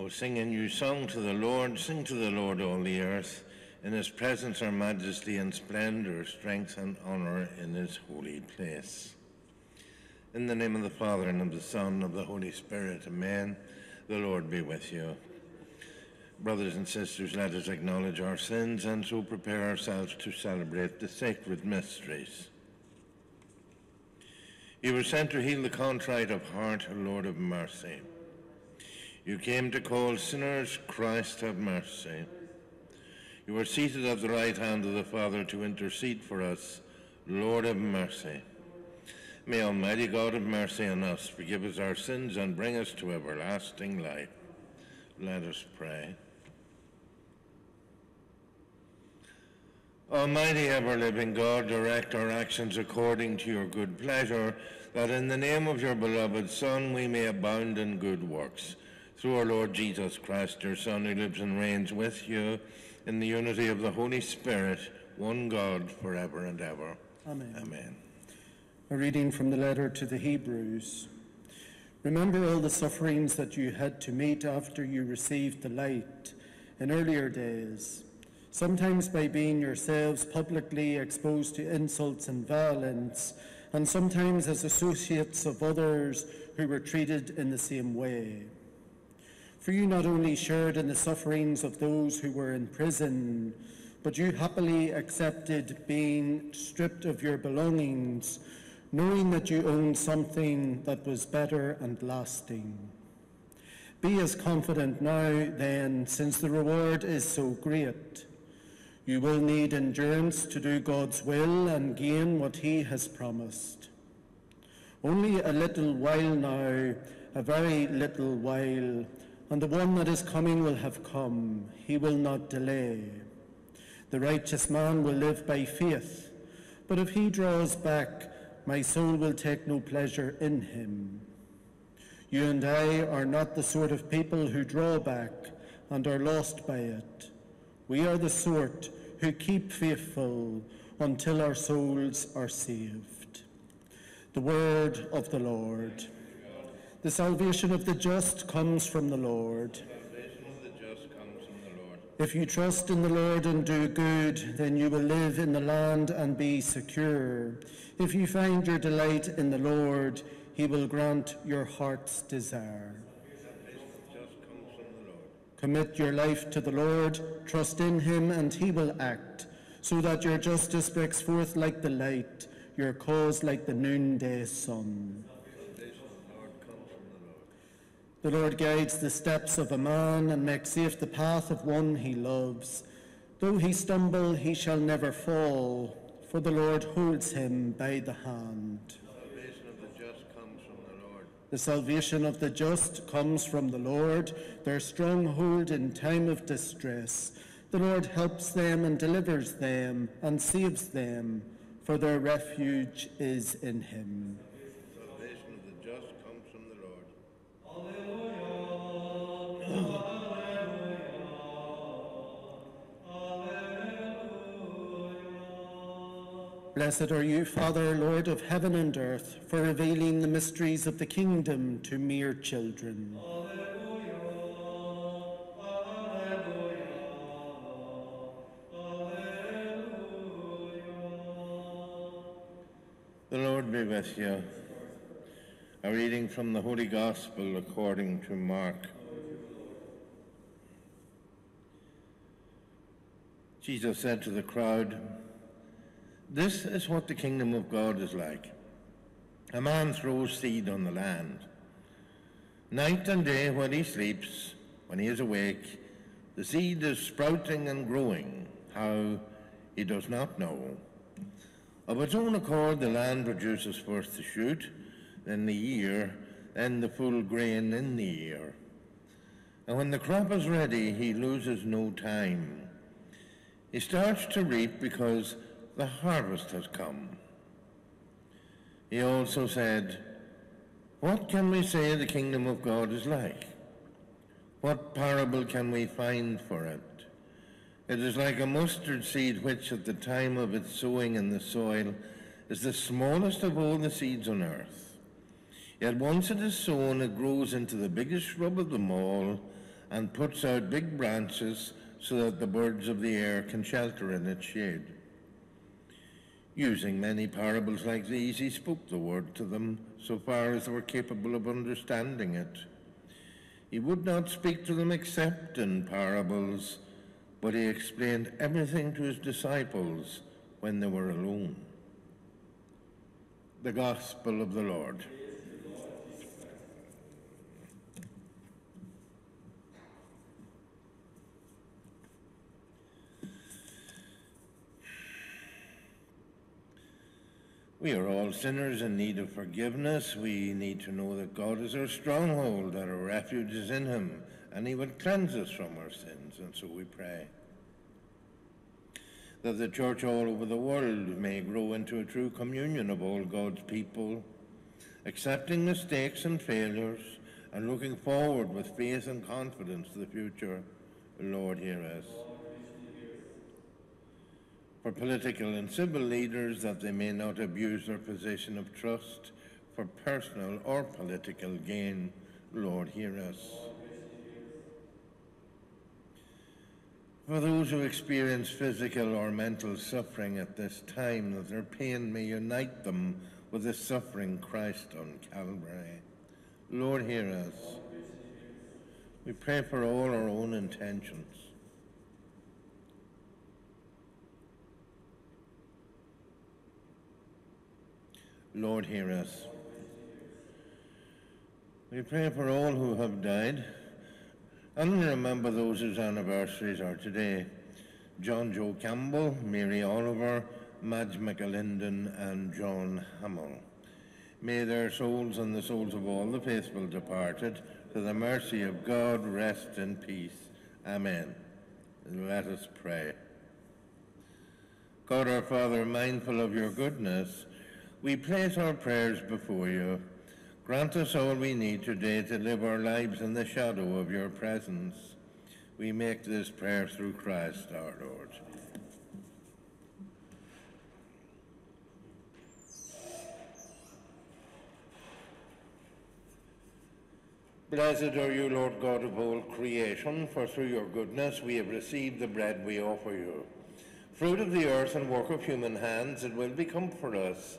O sing a new song to the Lord, sing to the Lord all the earth. In his presence are majesty and splendor, strength and honor in his holy place. In the name of the Father, and of the Son, and of the Holy Spirit, amen. The Lord be with you. Brothers and sisters, let us acknowledge our sins and so prepare ourselves to celebrate the sacred mysteries. You were sent to heal the contrite of heart, Lord of mercy. You came to call sinners, Christ have mercy. You are seated at the right hand of the Father to intercede for us, Lord have mercy. May Almighty God have mercy on us, forgive us our sins, and bring us to everlasting life. Let us pray. Almighty ever living God, direct our actions according to your good pleasure, that in the name of your beloved Son we may abound in good works through our Lord Jesus Christ, your Son, who lives and reigns with you in the unity of the Holy Spirit, one God, forever and ever. Amen. Amen. A reading from the letter to the Hebrews. Remember all the sufferings that you had to meet after you received the light in earlier days, sometimes by being yourselves publicly exposed to insults and violence, and sometimes as associates of others who were treated in the same way. For you not only shared in the sufferings of those who were in prison, but you happily accepted being stripped of your belongings, knowing that you owned something that was better and lasting. Be as confident now, then, since the reward is so great. You will need endurance to do God's will and gain what He has promised. Only a little while now, a very little while, and the one that is coming will have come. He will not delay. The righteous man will live by faith, but if he draws back, my soul will take no pleasure in him. You and I are not the sort of people who draw back and are lost by it. We are the sort who keep faithful until our souls are saved. The word of the Lord. The salvation of the just comes from the Lord. Salvation of the just comes from the Lord. If you trust in the Lord and do good, then you will live in the land and be secure. If you find your delight in the Lord, he will grant your heart's desire. Salvation of the just comes from the Lord. Commit your life to the Lord, trust in him, and he will act, so that your justice breaks forth like the light, your cause like the noonday sun. Salvation of the Lord comes from the Lord. The Lord guides the steps of a man and makes safe the path of one he loves. Though he stumble, he shall never fall, for the Lord holds him by the hand. Salvation of the just comes from the Lord. The salvation of the just comes from the Lord, their stronghold in time of distress. The Lord helps them and delivers them and saves them, for their refuge is in him. Salvation of the just comes from the Lord. Blessed are you, Father, Lord of heaven and earth, for revealing the mysteries of the kingdom to mere children. The Lord be with you. A reading from the Holy Gospel according to Mark. Jesus said to the crowd, This is what the kingdom of God is like. A man throws seed on the land. Night and day when he sleeps, when he is awake, the seed is sprouting and growing. How he does not know. Of its own accord, the land produces first the shoot, then the ear, then the full grain in the ear. And when the crop is ready, he loses no time. He starts to reap because the harvest has come. He also said, What can we say the kingdom of God is like? What parable can we find for it? It is like a mustard seed which at the time of its sowing in the soil is the smallest of all the seeds on earth. Yet once it is sown, it grows into the biggest shrub of them all and puts out big branches so that the birds of the air can shelter in its shade. Using many parables like these, he spoke the word to them so far as they were capable of understanding it. He would not speak to them except in parables, but he explained everything to his disciples when they were alone. The Gospel of the Lord. We are all sinners in need of forgiveness. We need to know that God is our stronghold, that our refuge is in Him, and He will cleanse us from our sins. And so we pray that the church all over the world may grow into a true communion of all God's people, accepting mistakes and failures, and looking forward with faith and confidence to the future. Lord, hear us for political and civil leaders that they may not abuse their position of trust for personal or political gain. Lord, hear us. For those who experience physical or mental suffering at this time, that their pain may unite them with the suffering Christ on Calvary. Lord, hear us. We pray for all our own intentions. Lord, hear us. We pray for all who have died, and remember those whose anniversaries are today. John Joe Campbell, Mary Oliver, Madge McAlinden, and John Hamill. May their souls and the souls of all the faithful departed, to the mercy of God, rest in peace. Amen. Let us pray. God our Father, mindful of your goodness, we place our prayers before you. Grant us all we need today to live our lives in the shadow of your presence. We make this prayer through Christ our Lord. Blessed are you, Lord God of all creation, for through your goodness we have received the bread we offer you. Fruit of the earth and work of human hands, it will become for us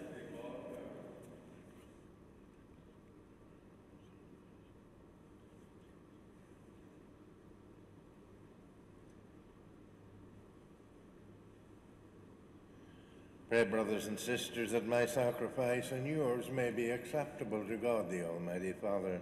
Pray, brothers and sisters, that my sacrifice and yours may be acceptable to God the Almighty Father.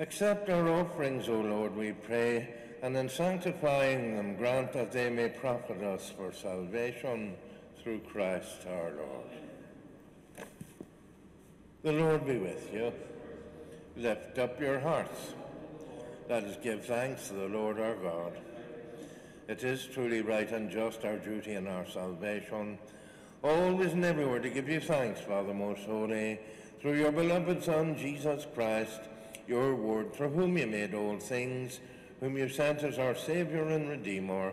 Accept our offerings, O Lord, we pray, and in sanctifying them grant that they may profit us for salvation through Christ our Lord. The Lord be with you. Lift up your hearts. Let us give thanks to the Lord our God. It is truly right and just, our duty and our salvation, always and everywhere to give you thanks, Father most holy, through your beloved Son, Jesus Christ, your word, through whom you made all things, whom you sent as our Saviour and Redeemer,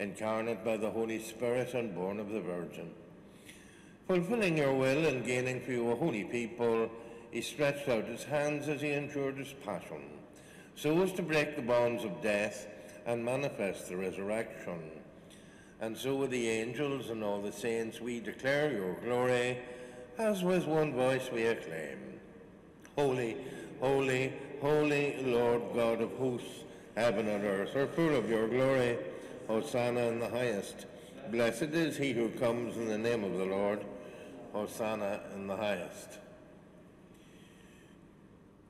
incarnate by the Holy Spirit and born of the Virgin. Fulfilling your will and gaining for you a holy people, he stretched out his hands as he endured his passion, so as to break the bonds of death and manifest the resurrection. And so with the angels and all the saints we declare your glory, as with one voice we acclaim. Holy, holy, holy Lord God of hosts, heaven and earth are full of your glory. Hosanna in the highest. Blessed is he who comes in the name of the Lord. Hosanna in the highest.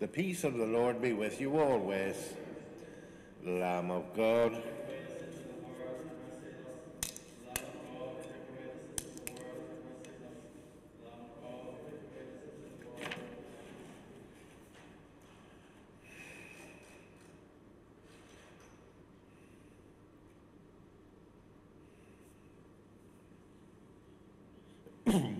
The peace of the Lord be with you always. Lamb of God.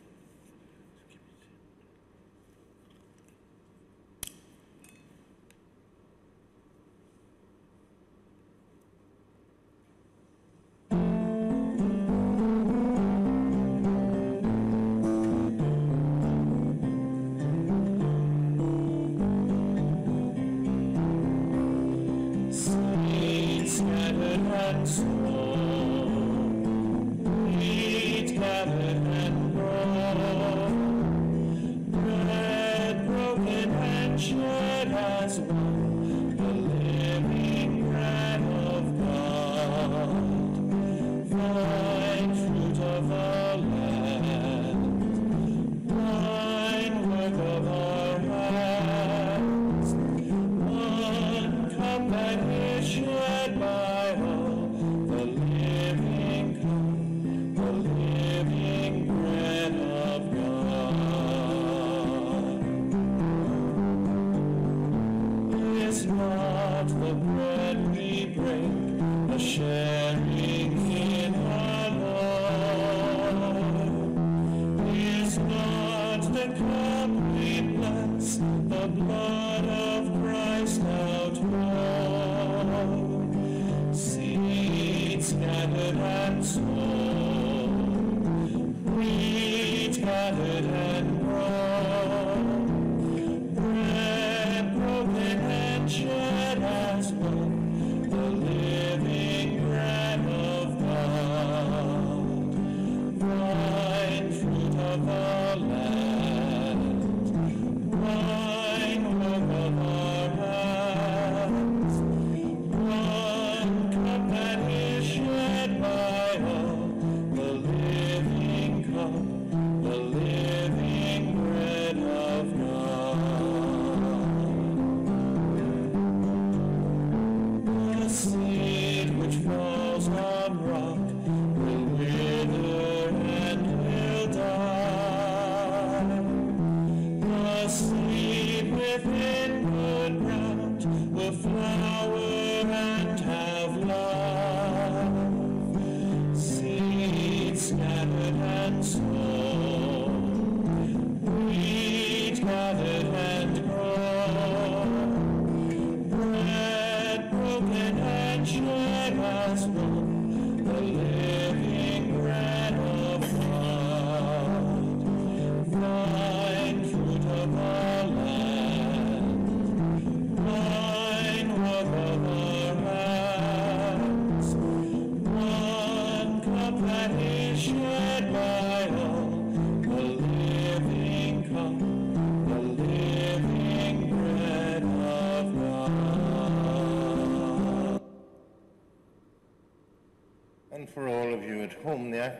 And sown, wheat gathered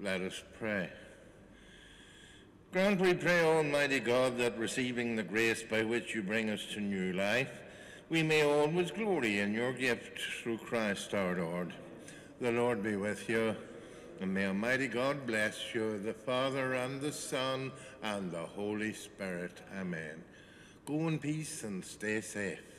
Let us pray. Grant, we pray, Almighty God, that receiving the grace by which you bring us to new life, we may always glory in your gift through Christ our Lord. The Lord be with you, and may Almighty God bless you, the Father and the Son and the Holy Spirit. Amen. Go in peace and stay safe.